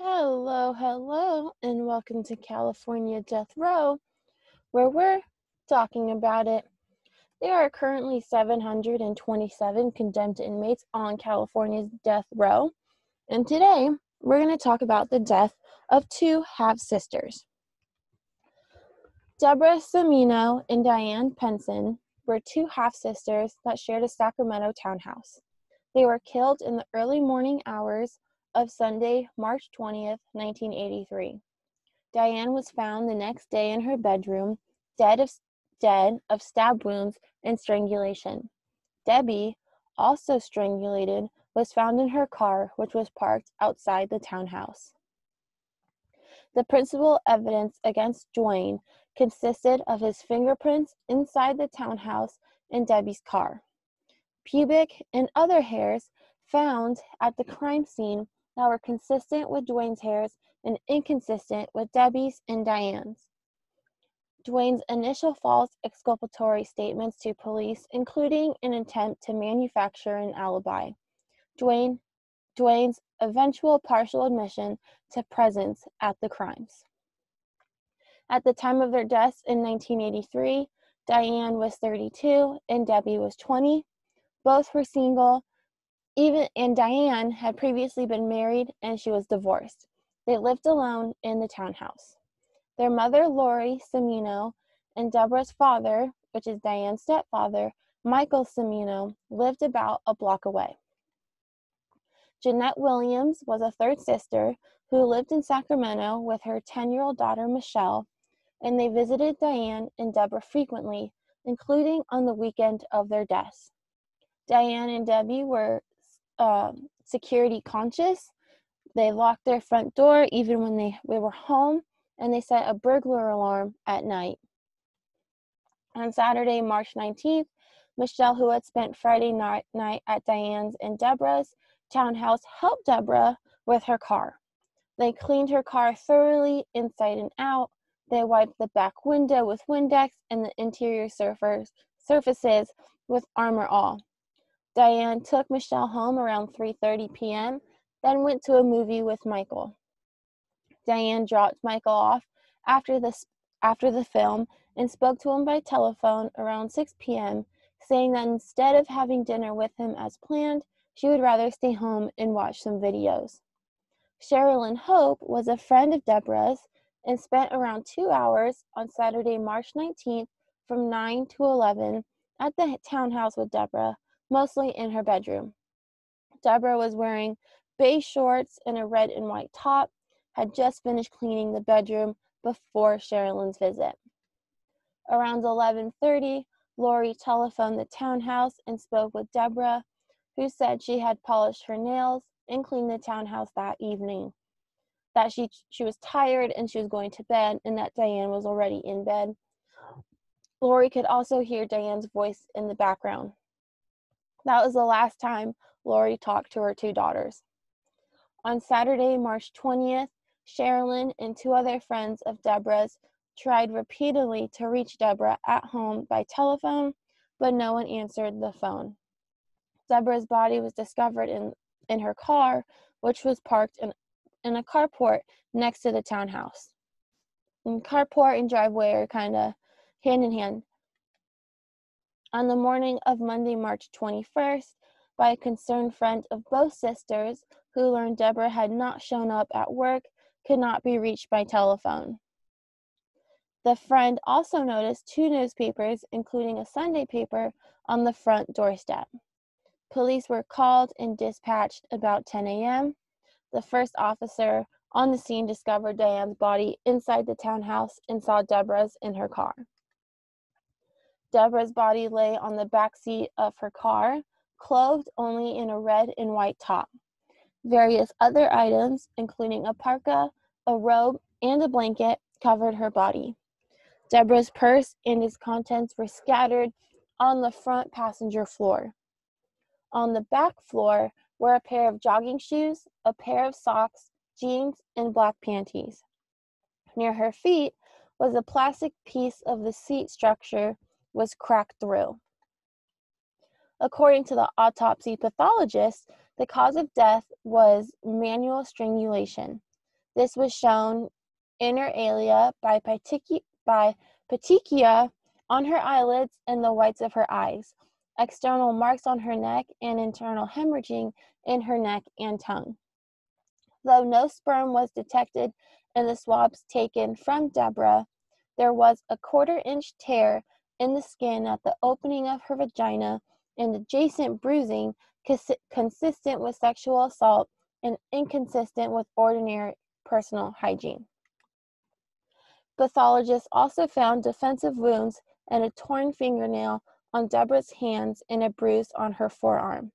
Hello, hello, and welcome to California Death Row, where we're talking about it. There are currently 727 condemned inmates on California's death row, and today we're going to talk about the death of two half sisters. Deborah Cimino and Diane Penson were two half sisters that shared a Sacramento townhouse. They were killed in the early morning hours of Sunday, March 20th, 1983. Diane was found the next day in her bedroom, dead of, dead of stab wounds and strangulation. Debbie, also strangulated, was found in her car, which was parked outside the townhouse. The principal evidence against Duane consisted of his fingerprints inside the townhouse and Debbie's car. Pubic and other hairs found at the crime scene that were consistent with Duane's hairs and inconsistent with Debbie's and Diane's. Duane's initial false exculpatory statements to police, including an attempt to manufacture an alibi. Duane, Duane's eventual partial admission to presence at the crimes. At the time of their deaths in 1983, Diane was 32 and Debbie was 20. Both were single even and Diane had previously been married and she was divorced. They lived alone in the townhouse. Their mother, Lori Cimino, and Deborah's father, which is Diane's stepfather, Michael Cimino, lived about a block away. Jeanette Williams was a third sister who lived in Sacramento with her 10 year old daughter, Michelle, and they visited Diane and Deborah frequently, including on the weekend of their deaths. Diane and Debbie were um, security conscious. They locked their front door even when they, we were home, and they set a burglar alarm at night. On Saturday, March 19th, Michelle, who had spent Friday night, night at Diane's and Deborah's townhouse, helped Deborah with her car. They cleaned her car thoroughly inside and out. They wiped the back window with Windex and the interior surface, surfaces with Armor All. Diane took Michelle home around 3:30 p.m., then went to a movie with Michael. Diane dropped Michael off after the after the film and spoke to him by telephone around 6 p.m., saying that instead of having dinner with him as planned, she would rather stay home and watch some videos. Sherilyn Hope was a friend of Deborah's and spent around two hours on Saturday, March 19th from 9 to 11 at the townhouse with Deborah mostly in her bedroom. Deborah was wearing beige shorts and a red and white top, had just finished cleaning the bedroom before Sherilyn's visit. Around 11:30, Lori telephoned the townhouse and spoke with Deborah, who said she had polished her nails and cleaned the townhouse that evening. That she she was tired and she was going to bed and that Diane was already in bed. Lori could also hear Diane's voice in the background. That was the last time Lori talked to her two daughters. On Saturday, March 20th, Sherilyn and two other friends of Deborah's tried repeatedly to reach Deborah at home by telephone, but no one answered the phone. Deborah's body was discovered in, in her car, which was parked in, in a carport next to the townhouse. And carport and driveway are kind of hand in hand on the morning of Monday, March 21st, by a concerned friend of both sisters who learned Deborah had not shown up at work, could not be reached by telephone. The friend also noticed two newspapers, including a Sunday paper, on the front doorstep. Police were called and dispatched about 10 a.m. The first officer on the scene discovered Diane's body inside the townhouse and saw Deborah's in her car. Deborah's body lay on the back seat of her car, clothed only in a red and white top. Various other items, including a parka, a robe, and a blanket, covered her body. Deborah's purse and its contents were scattered on the front passenger floor. On the back floor were a pair of jogging shoes, a pair of socks, jeans, and black panties. Near her feet was a plastic piece of the seat structure was cracked through. According to the autopsy pathologist, the cause of death was manual strangulation. This was shown inter alia by, by petechia on her eyelids and the whites of her eyes, external marks on her neck, and internal hemorrhaging in her neck and tongue. Though no sperm was detected in the swabs taken from Deborah, there was a quarter inch tear in the skin at the opening of her vagina and adjacent bruising consistent with sexual assault and inconsistent with ordinary personal hygiene. Pathologists also found defensive wounds and a torn fingernail on Deborah's hands and a bruise on her forearm.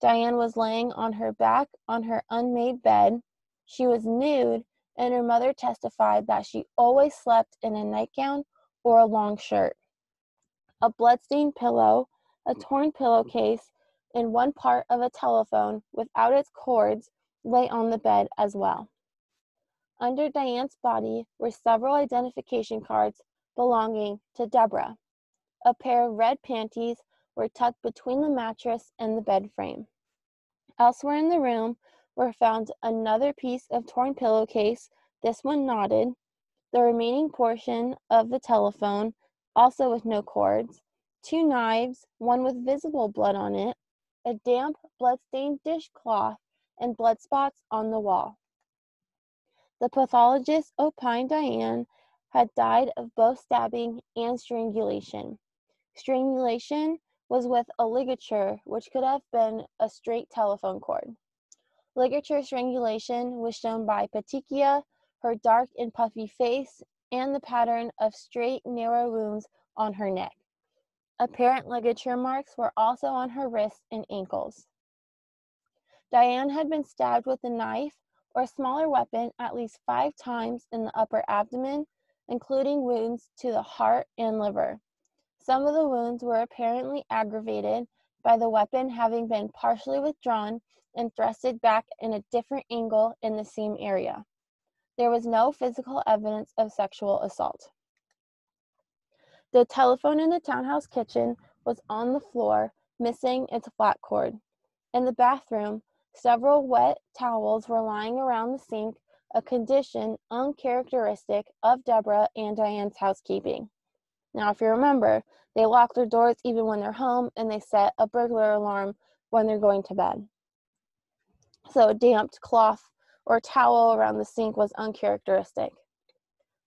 Diane was laying on her back on her unmade bed. She was nude, and her mother testified that she always slept in a nightgown or a long shirt. A bloodstained pillow, a mm. torn pillowcase, and one part of a telephone without its cords lay on the bed as well. Under Diane's body were several identification cards belonging to Deborah. A pair of red panties were tucked between the mattress and the bed frame. Elsewhere in the room were found another piece of torn pillowcase, this one knotted, the remaining portion of the telephone, also with no cords, two knives, one with visible blood on it, a damp, blood-stained dishcloth, and blood spots on the wall. The pathologist opined Diane had died of both stabbing and strangulation. Strangulation was with a ligature, which could have been a straight telephone cord. Ligature strangulation was shown by petechia, her dark and puffy face, and the pattern of straight, narrow wounds on her neck. Apparent ligature marks were also on her wrists and ankles. Diane had been stabbed with a knife or smaller weapon at least five times in the upper abdomen, including wounds to the heart and liver. Some of the wounds were apparently aggravated by the weapon having been partially withdrawn and thrusted back in a different angle in the same area. There was no physical evidence of sexual assault. The telephone in the townhouse kitchen was on the floor, missing its flat cord. In the bathroom, Several wet towels were lying around the sink, a condition uncharacteristic of Deborah and Diane's housekeeping. Now, if you remember, they lock their doors even when they're home and they set a burglar alarm when they're going to bed. So, damped cloth or towel around the sink was uncharacteristic.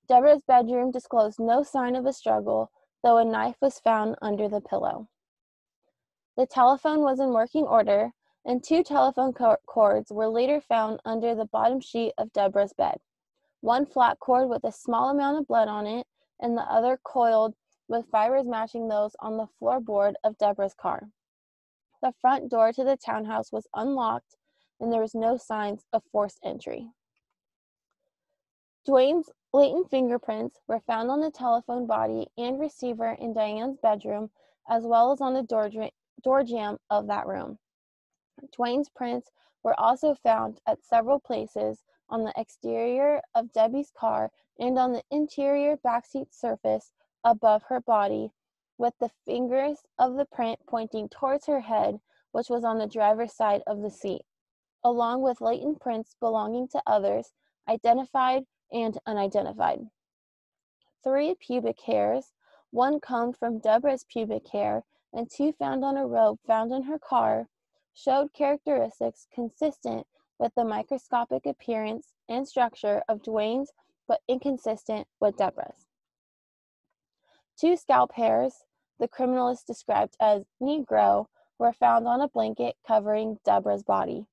Deborah's bedroom disclosed no sign of a struggle, though a knife was found under the pillow. The telephone was in working order, and two telephone cords were later found under the bottom sheet of Deborah's bed. One flat cord with a small amount of blood on it, and the other coiled with fibers matching those on the floorboard of Deborah's car. The front door to the townhouse was unlocked, and there was no signs of forced entry. Duane's latent fingerprints were found on the telephone body and receiver in Diane's bedroom, as well as on the door, door jamb of that room. Duane's prints were also found at several places on the exterior of Debbie's car and on the interior backseat surface above her body, with the fingers of the print pointing towards her head, which was on the driver's side of the seat, along with latent prints belonging to others, identified and unidentified. Three pubic hairs, one combed from Deborah's pubic hair, and two found on a robe found in her car, showed characteristics consistent with the microscopic appearance and structure of Duane's, but inconsistent with Deborah's. Two scalp hairs, the criminalist described as Negro, were found on a blanket covering Deborah's body.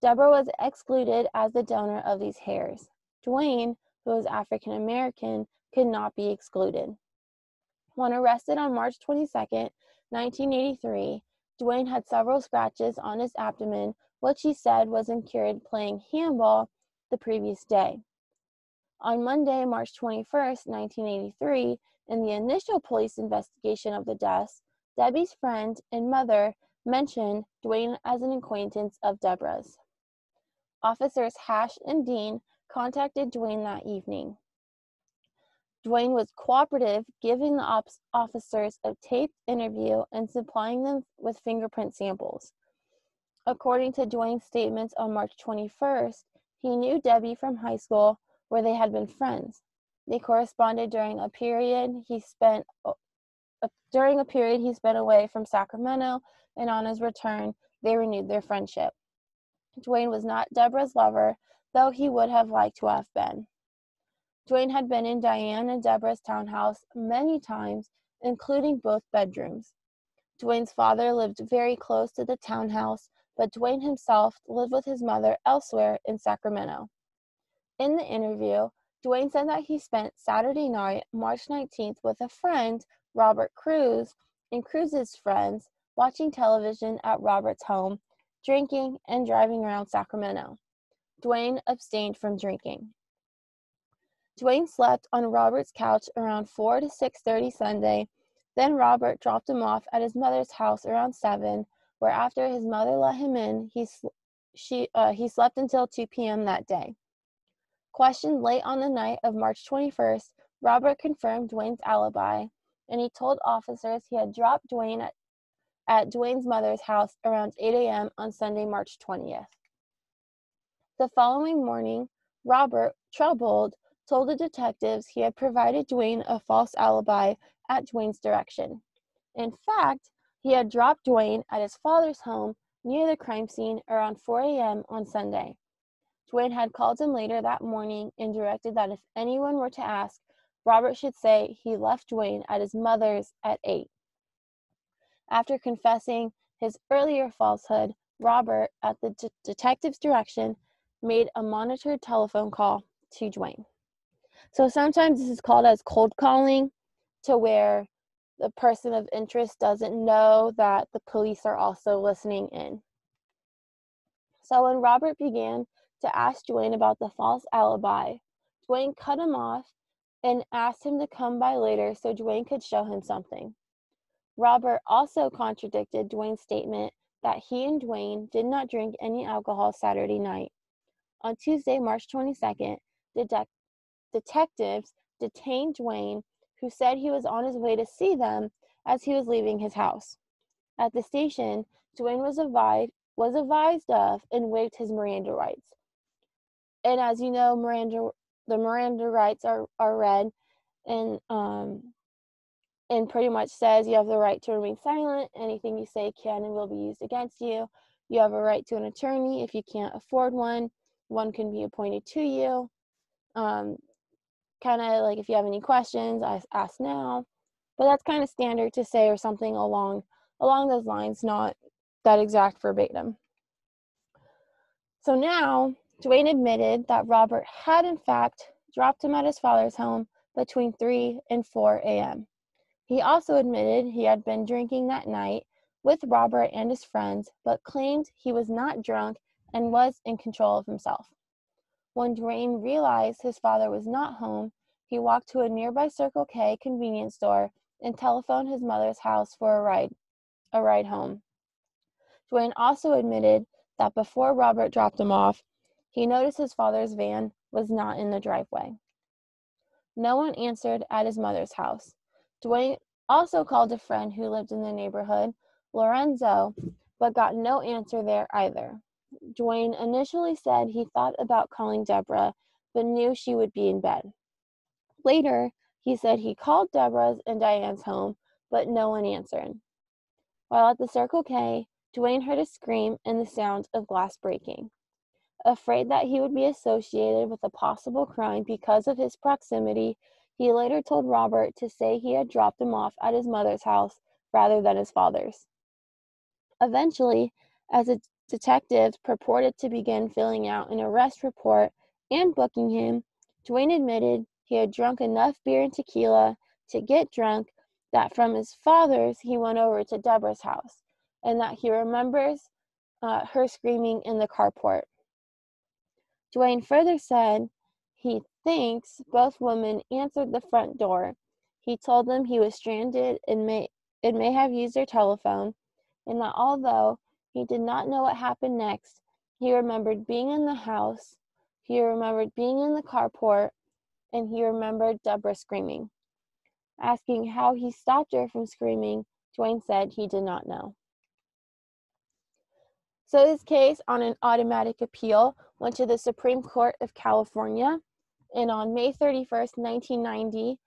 Deborah was excluded as the donor of these hairs. Duane, who was African American, could not be excluded. When arrested on March 22, 1983, Duane had several scratches on his abdomen, which he said was incurred playing handball the previous day. On Monday, March 21, 1983, in the initial police investigation of the deaths, Debbie's friend and mother mentioned Duane as an acquaintance of Deborah's. Officers Hash and Dean contacted Duane that evening. Duane was cooperative, giving the officers a taped interview and supplying them with fingerprint samples. According to Duane's statements on March 21st, He knew Debbie from high school, where they had been friends. They corresponded during a period he spent uh, during a period he spent away from Sacramento, and on his return, they renewed their friendship. Duane was not Deborah's lover, though he would have liked to have been. Duane had been in Diane and Deborah's townhouse many times, including both bedrooms. Duane's father lived very close to the townhouse, but Duane himself lived with his mother elsewhere in Sacramento. In the interview, Duane said that he spent Saturday night, March 19th, with a friend, Robert Cruz, and Cruz's friends watching television at Robert's home, drinking, and driving around Sacramento. Duane abstained from drinking. Duane slept on Robert's couch around 4 to 6:30 Sunday. Then Robert dropped him off at his mother's house around 7, where after his mother let him in, he sl- she uh, he slept until 2 p.m. that day. Questioned late on the night of March 21st, Robert confirmed Duane's alibi, and he told officers he had dropped Duane at, at Duane's mother's house around 8 a.m. on Sunday, March 20th. The following morning, Robert, troubled, told the detectives he had provided Duane a false alibi at Duane's direction. In fact, he had dropped Duane at his father's home near the crime scene around 4 a.m. on Sunday. Duane had called him later that morning and directed that if anyone were to ask, Robert should say he left Duane at his mother's at 8. After confessing his earlier falsehood, Robert, at the d- detective's direction, made a monitored telephone call to Duane. So sometimes this is called as cold calling, to where the person of interest doesn't know that the police are also listening in. So when Robert began to ask Duane about the false alibi. Duane cut him off and asked him to come by later so Duane could show him something. Robert also contradicted Duane's statement that he and Duane did not drink any alcohol Saturday night. On Tuesday, March 22nd, de- detectives detained Duane, who said he was on his way to see them as he was leaving his house. At the station, Duane was advised, was advised of and waived his Miranda rights and as you know, Miranda the Miranda rights are are read, and um, and pretty much says you have the right to remain silent. Anything you say can and will be used against you. You have a right to an attorney if you can't afford one. One can be appointed to you. Um, kind of like if you have any questions, I ask now. But that's kind of standard to say or something along along those lines, not that exact verbatim. So now Duane admitted that Robert had, in fact, dropped him at his father's home between 3 and 4 a.m. He also admitted he had been drinking that night with Robert and his friends, but claimed he was not drunk and was in control of himself. When Duane realized his father was not home, he walked to a nearby Circle K convenience store and telephoned his mother's house for a ride, a ride home. Duane also admitted that before Robert dropped him off, he noticed his father's van was not in the driveway. No one answered at his mother's house. Duane also called a friend who lived in the neighborhood, Lorenzo, but got no answer there either. Duane initially said he thought about calling Deborah, but knew she would be in bed. Later, he said he called Deborah's and Diane's home, but no one answered. While at the Circle K, Duane heard a scream and the sound of glass breaking. Afraid that he would be associated with a possible crime because of his proximity, he later told Robert to say he had dropped him off at his mother's house rather than his father's. Eventually, as a detectives purported to begin filling out an arrest report and booking him, Duane admitted he had drunk enough beer and tequila to get drunk that from his father's he went over to Deborah's house and that he remembers uh, her screaming in the carport. Duane further said he thinks both women answered the front door. He told them he was stranded and may, and may have used their telephone, and that although he did not know what happened next, he remembered being in the house, he remembered being in the carport, and he remembered Deborah screaming. Asking how he stopped her from screaming, Duane said he did not know. So his case on an automatic appeal went to the Supreme Court of California, and on May 31st, 1990,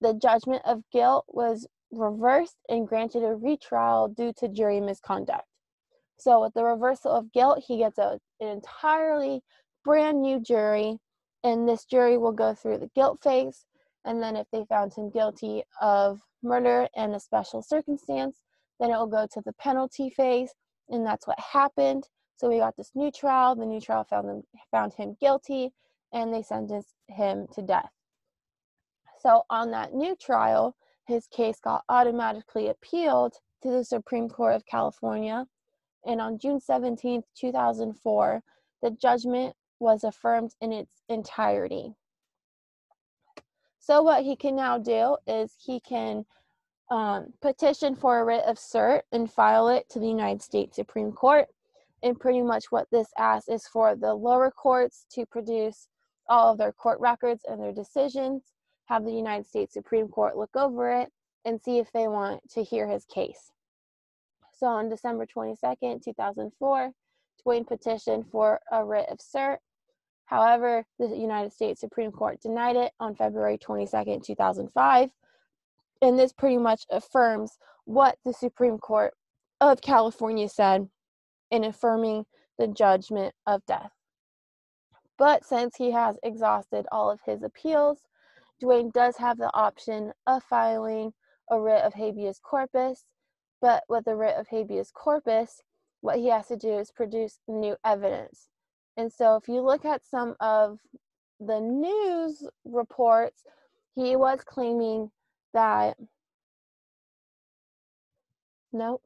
the judgment of guilt was reversed and granted a retrial due to jury misconduct. So, with the reversal of guilt, he gets a, an entirely brand new jury, and this jury will go through the guilt phase. And then, if they found him guilty of murder and a special circumstance, then it will go to the penalty phase, and that's what happened. So we got this new trial. The new trial found him found him guilty, and they sentenced him to death. So on that new trial, his case got automatically appealed to the Supreme Court of California, and on June 17, 2004, the judgment was affirmed in its entirety. So what he can now do is he can um, petition for a writ of cert and file it to the United States Supreme Court. And pretty much what this asks is for the lower courts to produce all of their court records and their decisions, have the United States Supreme Court look over it, and see if they want to hear his case. So on December 22nd, 2004, Duane petitioned for a writ of cert. However, the United States Supreme Court denied it on February 22nd, 2005 and this pretty much affirms what the Supreme Court of California said in affirming the judgment of death. But since he has exhausted all of his appeals, Duane does have the option of filing a writ of habeas corpus. But with a writ of habeas corpus, what he has to do is produce new evidence. And so if you look at some of the news reports, he was claiming that Nope.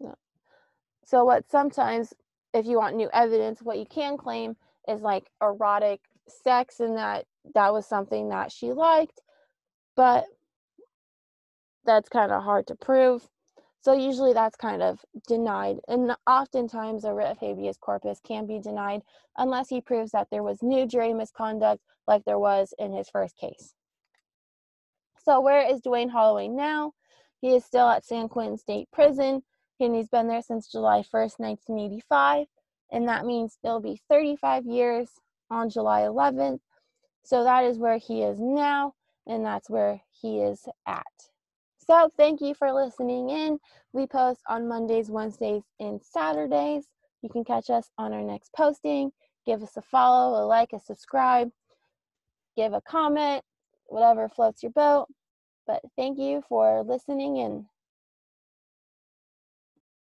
no so what sometimes if you want new evidence what you can claim is like erotic sex and that that was something that she liked but that's kind of hard to prove. So usually that's kind of denied and oftentimes a writ of habeas corpus can be denied unless he proves that there was new jury misconduct like there was in his first case. So where is Duane Holloway now? He is still at San Quentin State Prison, and he's been there since July 1st, 1985, and that means it'll be 35 years on July 11th. So that is where he is now, and that's where he is at. So thank you for listening in. We post on Mondays, Wednesdays, and Saturdays. You can catch us on our next posting. Give us a follow, a like, a subscribe, give a comment, whatever floats your boat. But thank you for listening and